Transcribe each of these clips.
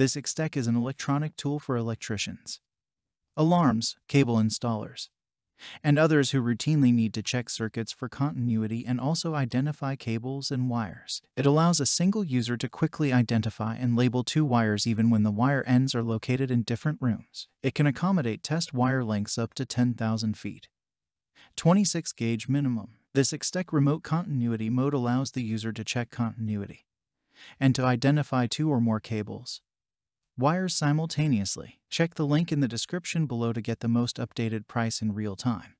This Extech is an electronic tool for electricians, alarms, cable installers, and others who routinely need to check circuits for continuity and also identify cables and wires. It allows a single user to quickly identify and label two wires even when the wire ends are located in different rooms. It can accommodate test wire lengths up to 10,000 feet. 26 gauge minimum. This Extech remote continuity mode allows the user to check continuity and to identify two or more cables, wires simultaneously. Check the link in the description below to get the most updated price in real time.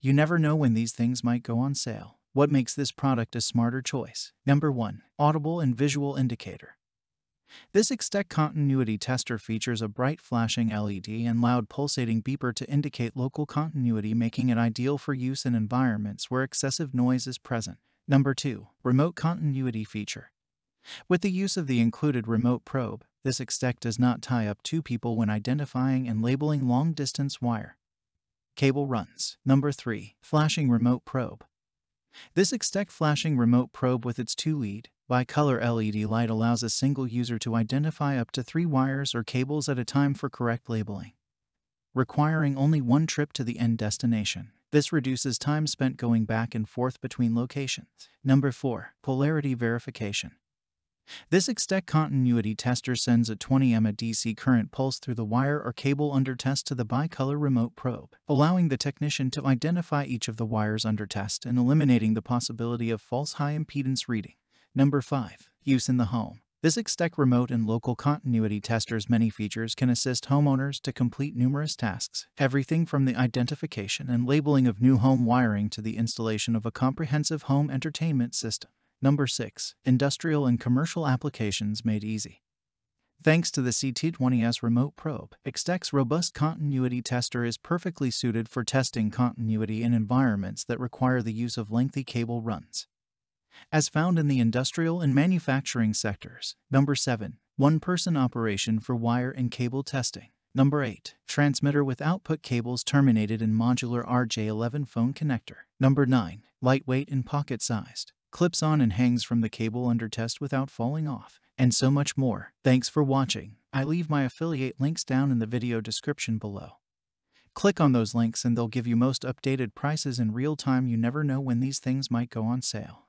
You never know when these things might go on sale. What makes this product a smarter choice? Number 1. Audible and Visual Indicator. This Extech continuity tester features a bright flashing LED and loud pulsating beeper to indicate local continuity making it ideal for use in environments where excessive noise is present. Number 2. Remote Continuity Feature. With the use of the included remote probe, this Extech does not tie up two people when identifying and labeling long-distance wire. Cable runs. Number 3. Flashing Remote Probe. This Extech flashing remote probe with its two-lead, bi-color LED light allows a single user to identify up to three wires or cables at a time for correct labeling, requiring only one trip to the end destination. This reduces time spent going back and forth between locations. Number 4. Polarity Verification. This Extech continuity tester sends a 20 mA DC current pulse through the wire or cable under test to the bicolor remote probe, allowing the technician to identify each of the wires under test and eliminating the possibility of false high impedance reading. Number 5. Use in the home. This Extech remote and local continuity tester's many features can assist homeowners to complete numerous tasks, everything from the identification and labeling of new home wiring to the installation of a comprehensive home entertainment system. Number 6. Industrial and Commercial Applications Made Easy. Thanks to the CT20S remote probe, Extech's robust continuity tester is perfectly suited for testing continuity in environments that require the use of lengthy cable runs. As found in the industrial and manufacturing sectors. Number 7. One-person operation for wire and cable testing. Number 8. Transmitter with output cables terminated in modular RJ11 phone connector. Number 9. Lightweight and pocket-sized clips on and hangs from the cable under test without falling off, and so much more. Thanks for watching. I leave my affiliate links down in the video description below. Click on those links and they'll give you most updated prices in real time. You never know when these things might go on sale.